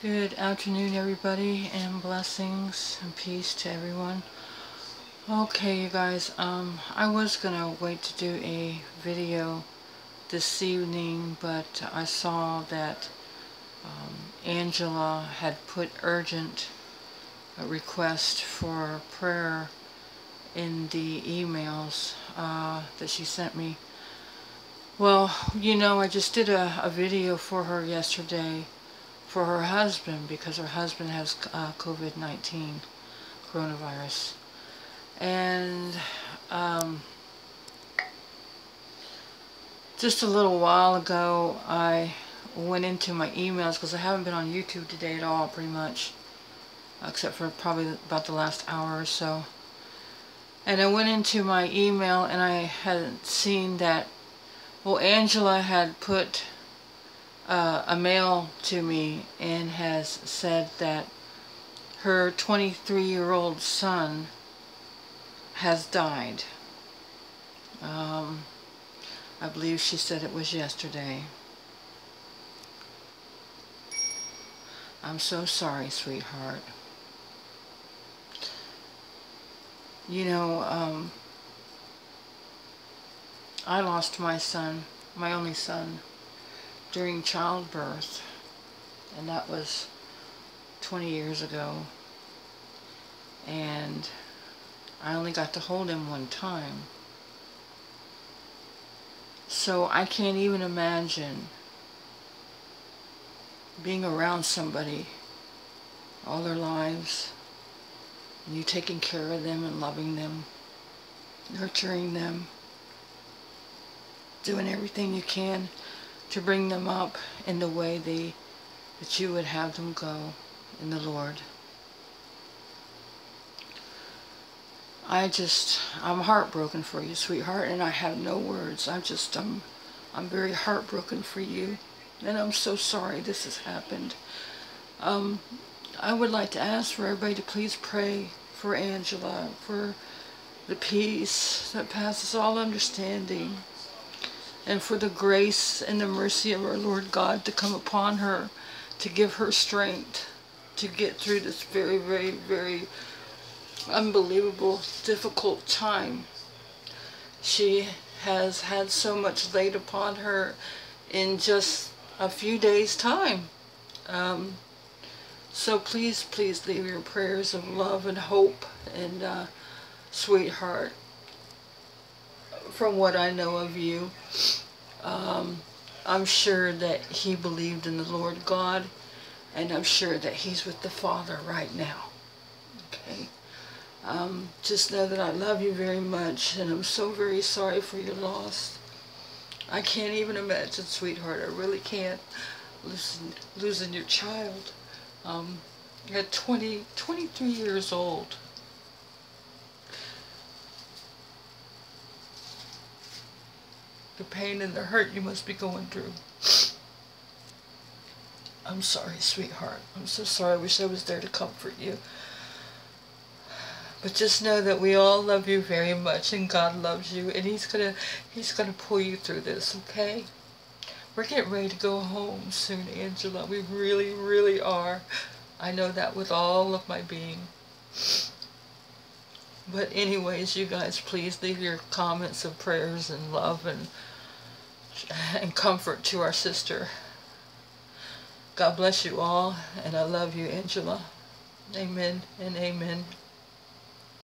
Good afternoon, everybody, and blessings and peace to everyone. Okay, you guys, um, I was gonna wait to do a video this evening, but I saw that um, Angela had put urgent request for prayer in the emails uh, that she sent me. Well, you know, I just did a, a video for her yesterday for her husband because her husband has uh, COVID-19 coronavirus. And um, just a little while ago I went into my emails because I haven't been on YouTube today at all pretty much except for probably about the last hour or so. And I went into my email and I had seen that well Angela had put uh, a mail to me and has said that her 23 year old son has died. Um, I believe she said it was yesterday. I'm so sorry, sweetheart. You know, um, I lost my son, my only son, during childbirth and that was 20 years ago. And I only got to hold him one time. So I can't even imagine being around somebody all their lives and you taking care of them and loving them nurturing them doing everything you can to bring them up in the way they, that you would have them go in the Lord. I just, I'm heartbroken for you, sweetheart, and I have no words. I'm just, I'm, I'm very heartbroken for you, and I'm so sorry this has happened. Um, I would like to ask for everybody to please pray for Angela, for the peace that passes all understanding and for the grace and the mercy of our Lord God to come upon her, to give her strength to get through this very, very, very unbelievable, difficult time. She has had so much laid upon her in just a few days' time. Um, so please, please leave your prayers of love and hope and uh, sweetheart from what I know of you. Um, I'm sure that he believed in the Lord God, and I'm sure that he's with the Father right now. Okay? Um, just know that I love you very much, and I'm so very sorry for your loss. I can't even imagine, sweetheart, I really can't, losing, losing your child um, at 20, 23 years old. The pain and the hurt you must be going through. I'm sorry, sweetheart. I'm so sorry. I wish I was there to comfort you. But just know that we all love you very much and God loves you and he's gonna he's gonna pull you through this, okay? We're getting ready to go home soon, Angela. We really, really are. I know that with all of my being. But anyways, you guys, please leave your comments of prayers and love and and comfort to our sister. God bless you all, and I love you, Angela. Amen and amen.